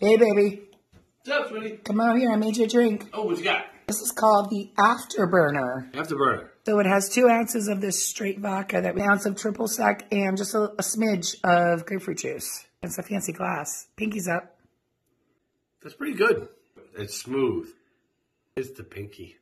Hey, baby. What's up, sweetie? Come out here. I made you a drink. Oh, what you got? This is called the Afterburner. Afterburner. So it has two ounces of this straight vodka, that ounce of triple sec, and just a, a smidge of grapefruit juice. It's a fancy glass. Pinky's up. That's pretty good. It's smooth. It's the pinky.